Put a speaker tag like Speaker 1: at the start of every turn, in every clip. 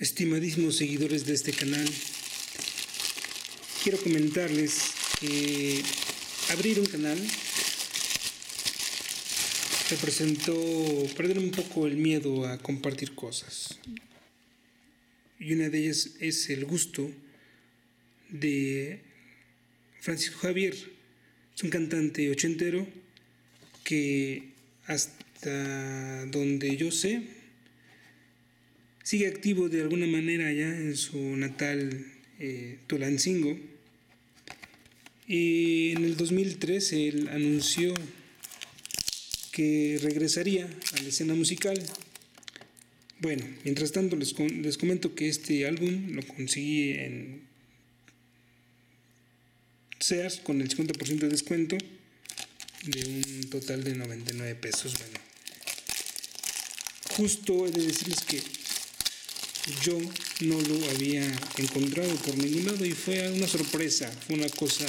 Speaker 1: Estimadísimos seguidores de este canal, quiero comentarles que abrir un canal representó perder un poco el miedo a compartir cosas. Y una de ellas es el gusto de Francisco Javier. Es un cantante ochentero que hasta donde yo sé sigue activo de alguna manera allá en su natal eh, Tulancingo. Y en el 2013 él anunció que regresaría a la escena musical. Bueno, mientras tanto les, les comento que este álbum lo conseguí en Sears con el 50% de descuento de un total de 99 pesos. Bueno, justo he de decirles que yo no lo había encontrado por ningún lado y fue una sorpresa, fue una cosa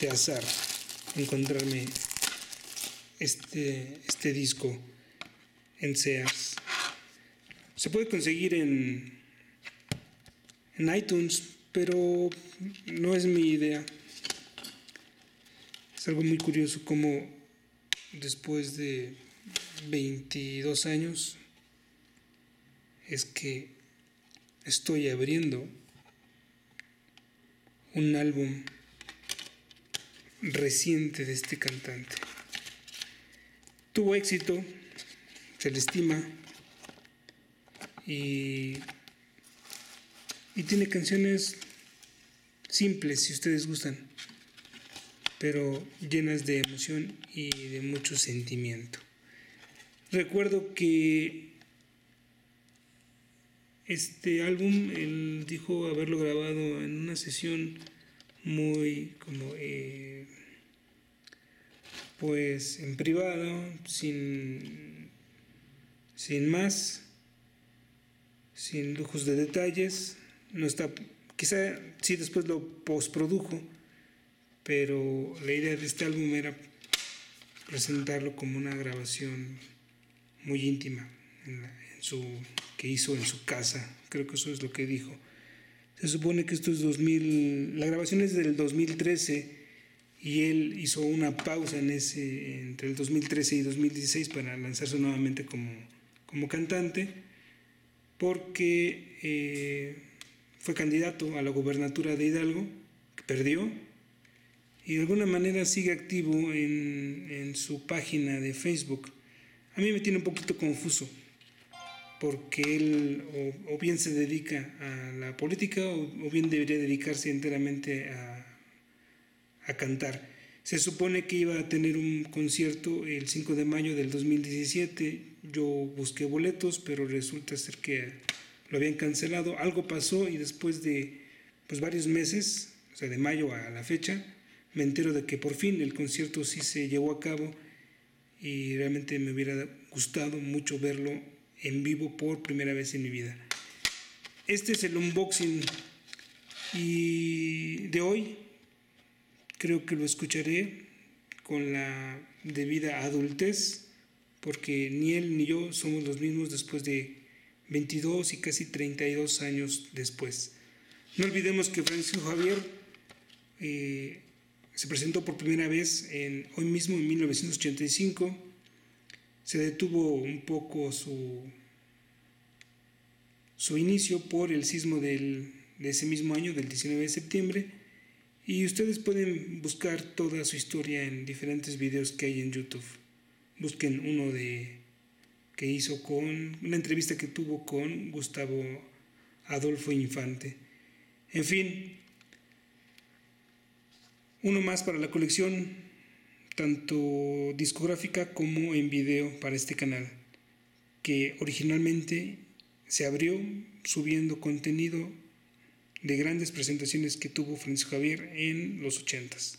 Speaker 1: de azar encontrarme este, este disco en Sears. Se puede conseguir en, en iTunes, pero no es mi idea. Es algo muy curioso como después de 22 años es que estoy abriendo un álbum reciente de este cantante. Tuvo éxito, se le estima, y, y tiene canciones simples, si ustedes gustan, pero llenas de emoción y de mucho sentimiento. Recuerdo que este álbum, él dijo haberlo grabado en una sesión muy como, eh, pues en privado, sin, sin más, sin lujos de detalles. No está, quizá sí después lo postprodujo, pero la idea de este álbum era presentarlo como una grabación muy íntima en, su que hizo en su casa, creo que eso es lo que dijo. Se supone que esto es 2000, la grabación es del 2013 y él hizo una pausa en ese, entre el 2013 y 2016 para lanzarse nuevamente como, como cantante, porque eh, fue candidato a la gobernatura de Hidalgo, que perdió, y de alguna manera sigue activo en, en su página de Facebook. A mí me tiene un poquito confuso porque él o, bien se dedica a la política o, bien debería dedicarse enteramente a, a, cantar. Se supone que iba a tener un concierto el 5 de mayo del 2017. Yo busqué boletos, pero resulta ser que lo habían cancelado. Algo pasó y después de pues, varios meses, o sea, de mayo a la fecha, me entero de que por fin el concierto sí se llevó a cabo y realmente me hubiera gustado mucho verlo en vivo por primera vez en mi vida. Este es el unboxing y de hoy creo que lo escucharé con la debida adultez porque ni él ni yo somos los mismos después de 22 y casi 32 años después. No olvidemos que Francisco Javier eh, se presentó por primera vez en, hoy mismo en 1985 se detuvo un poco su, su inicio por el sismo del, de ese mismo año, del 19 de septiembre, y ustedes pueden buscar toda su historia en diferentes videos que hay en YouTube. Busquen uno de que hizo con una entrevista que tuvo con Gustavo Adolfo Infante. En fin, uno más para la colección tanto discográfica como en video para este canal, que originalmente se abrió subiendo contenido de grandes presentaciones que tuvo Francisco Javier en los 80s.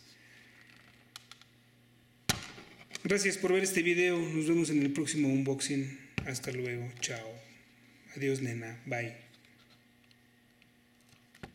Speaker 1: Gracias por ver este video, nos vemos en el próximo unboxing. Hasta luego, chao. Adiós nena, bye.